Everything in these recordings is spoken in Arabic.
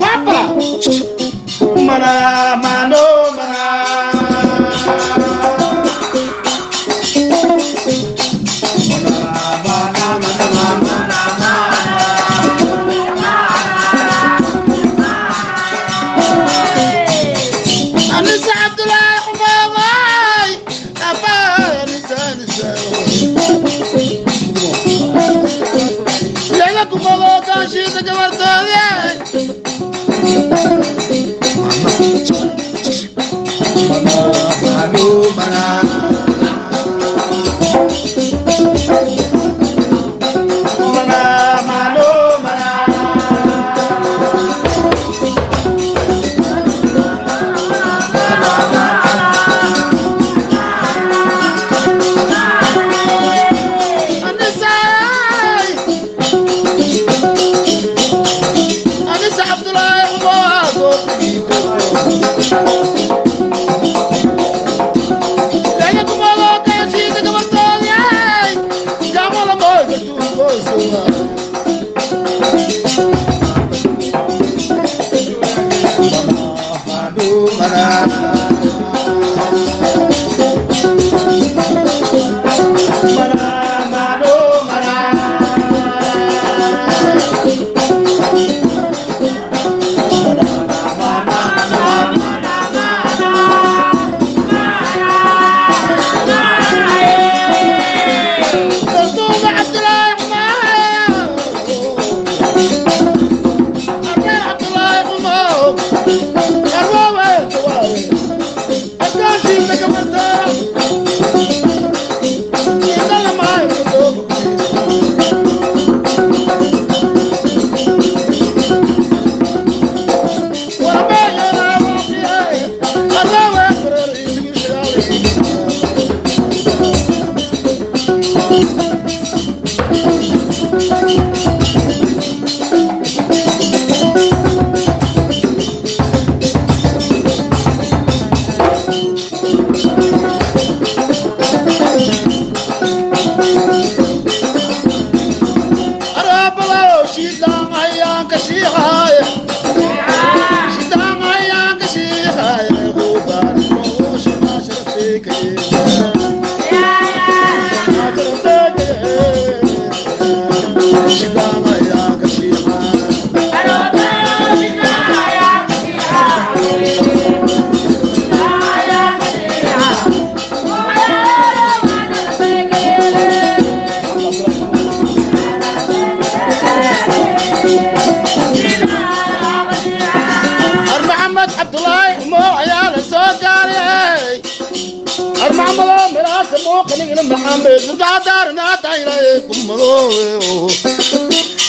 Papa! Mana!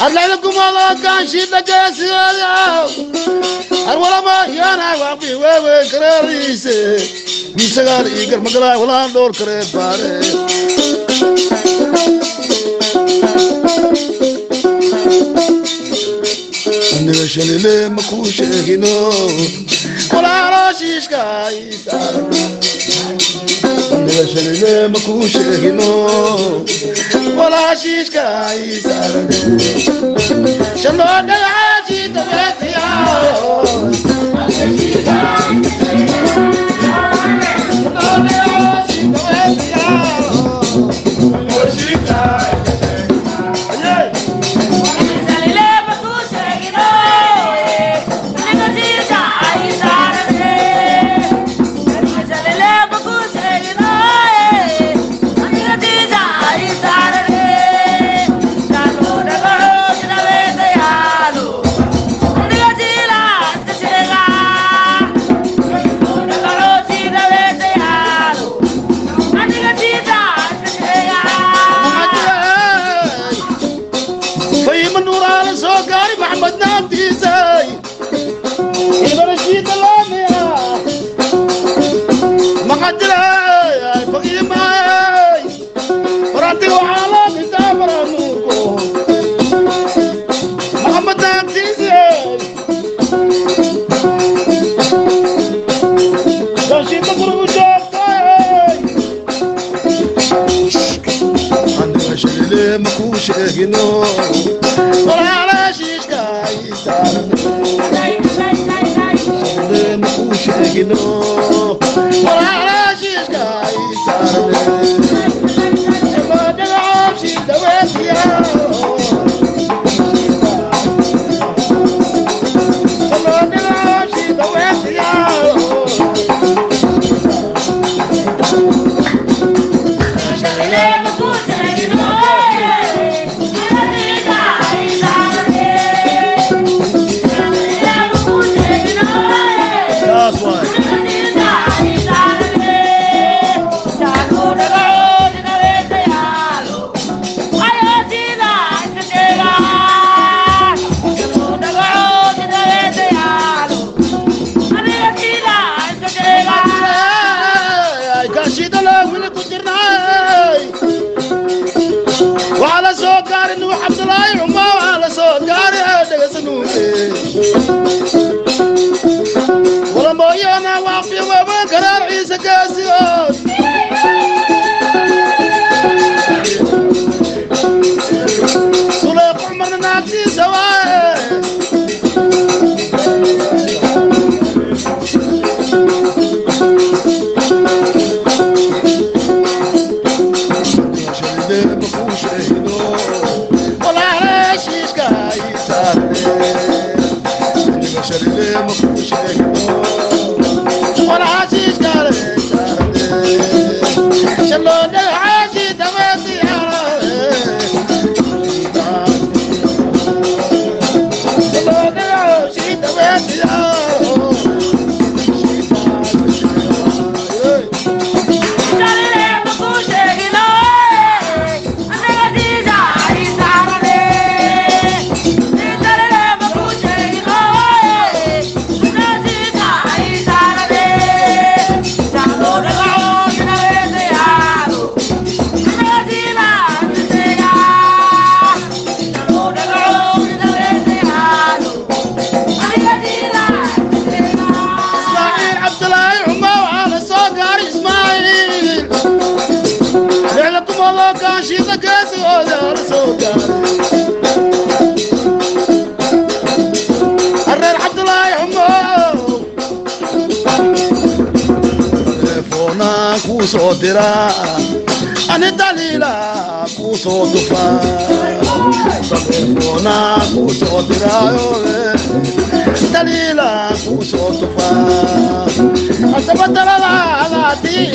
الله لكم الله كان شيء بجاس أرولا ما يانا وابي وي وي كراريس بيسكار إيكر مقلا ولا دور كريت باري. نشل لي مكوش هنا ولا راشيش كايتا نشل لي مكوش هنا bola shishka idar chalo dagaji tabe tiya signo Laranjisca e tarno Signo waxaan ani daliila kuu soo dufaa sabeerkoona kuu soo diraayoe daliila kuu soo dufaa hadaba dalalaada haddii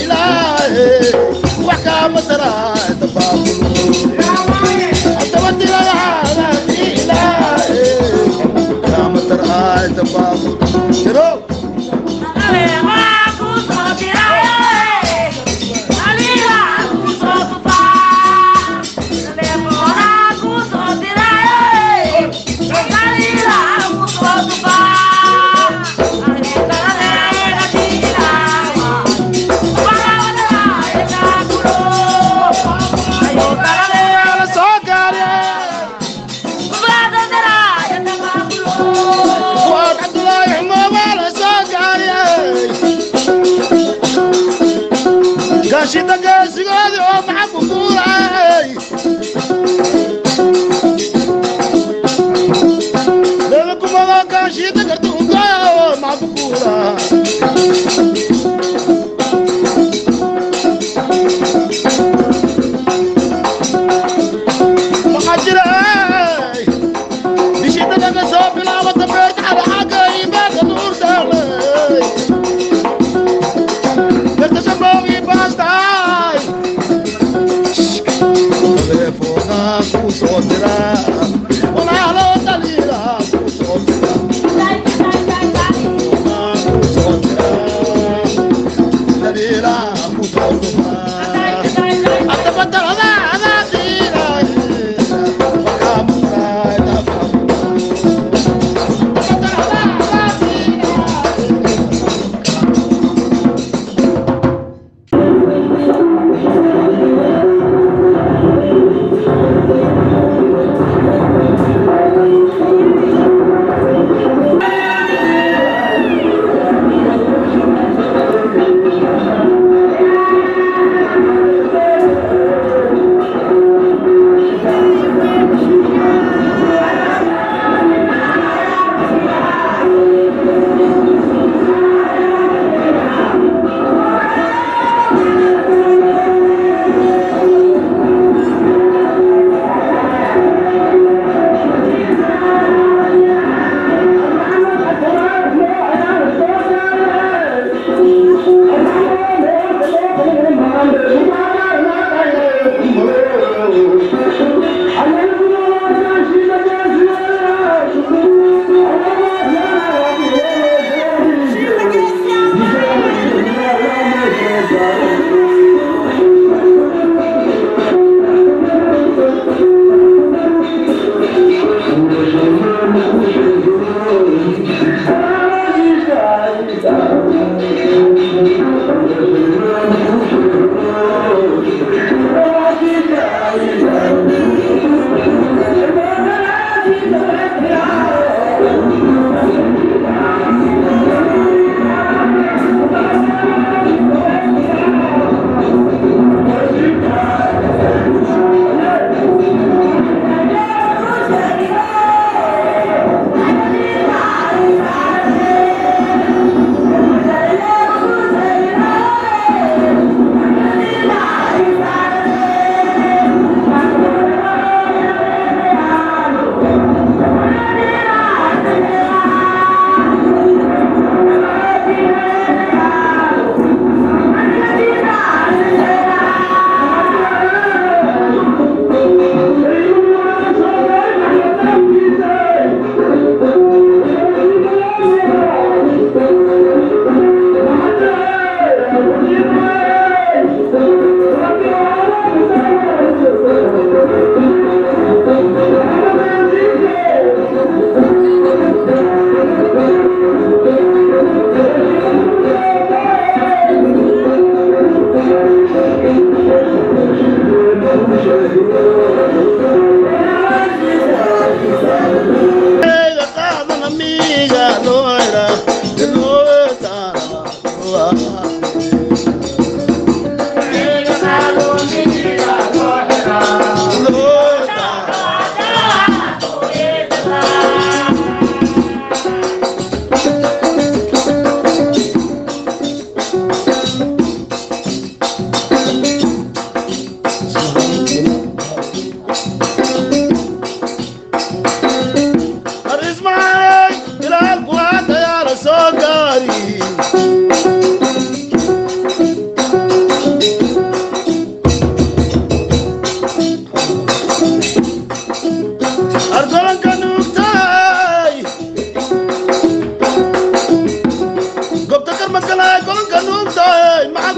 妈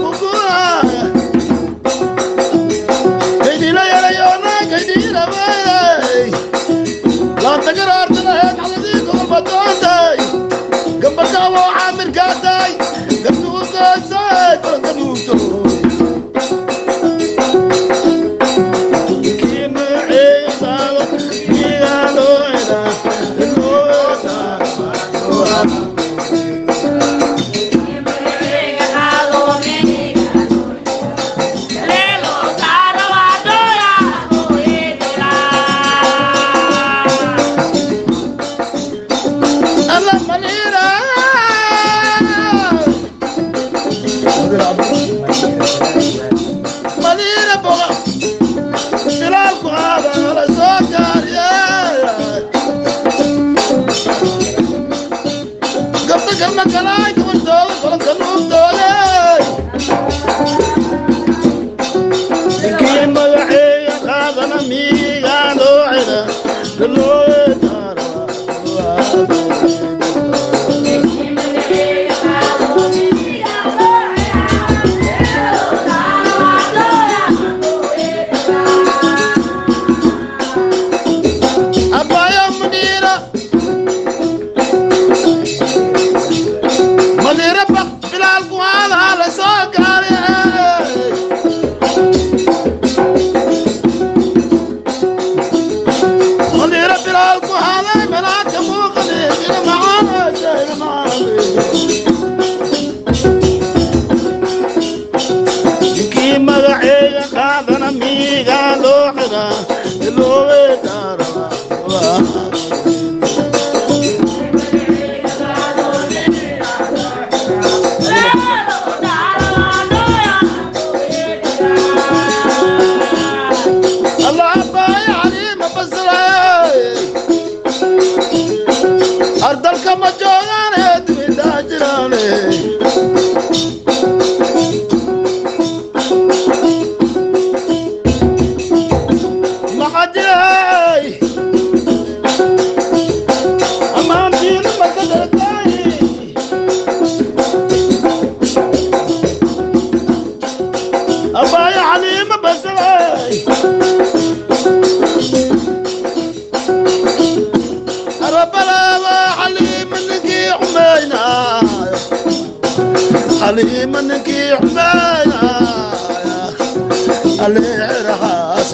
alegra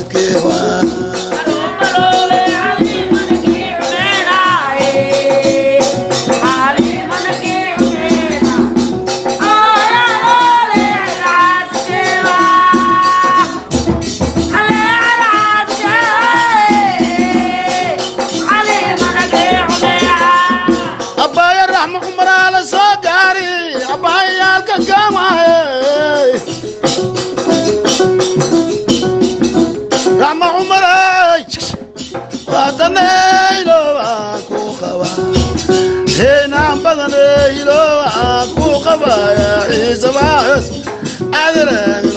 que va. عبو خبر ما معس أدرن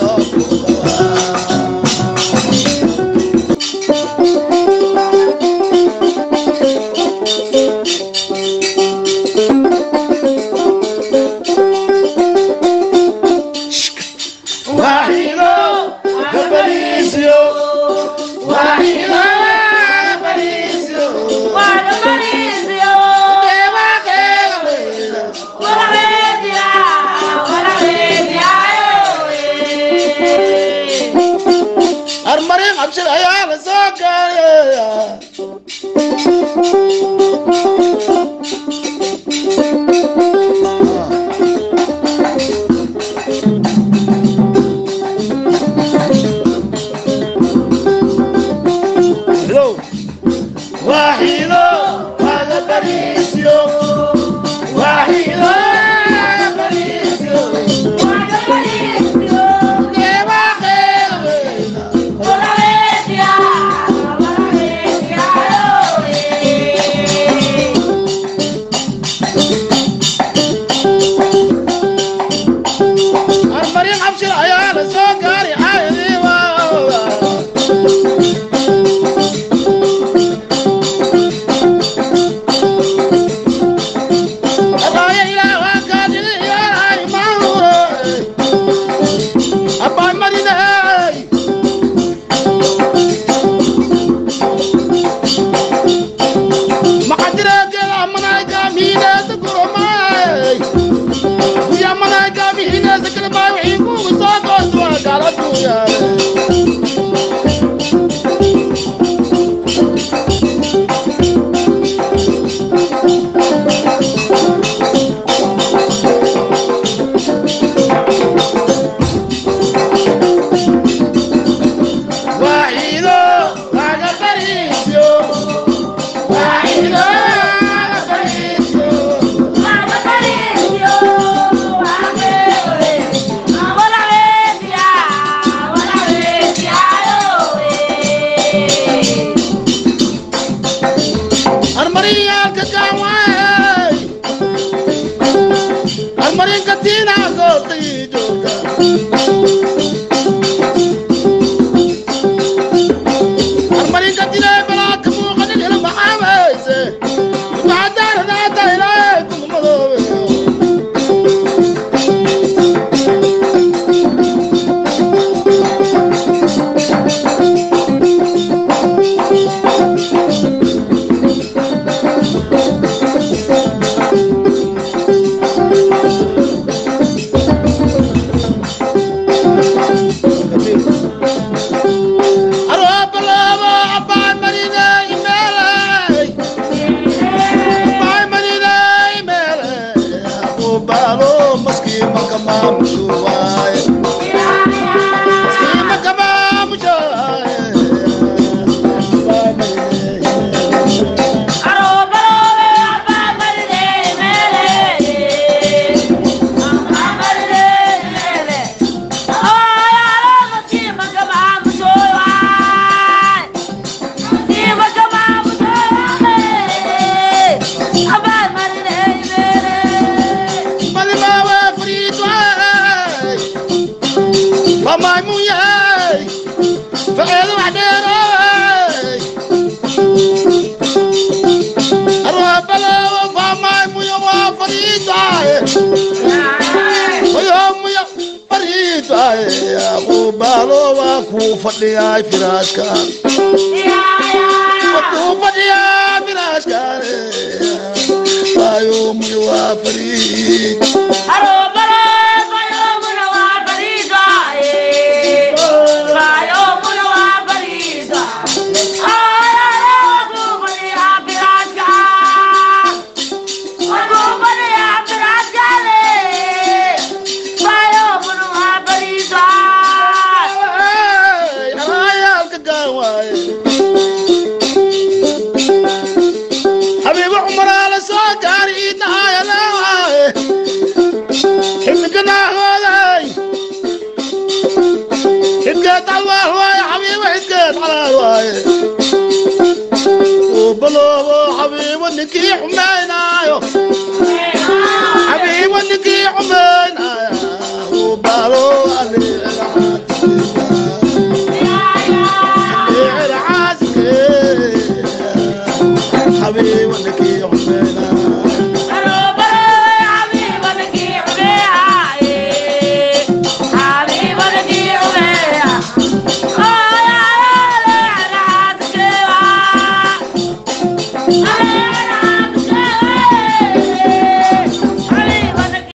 Ai piranha, uma diye de Matuma diye firashkar o meu farik I'm not.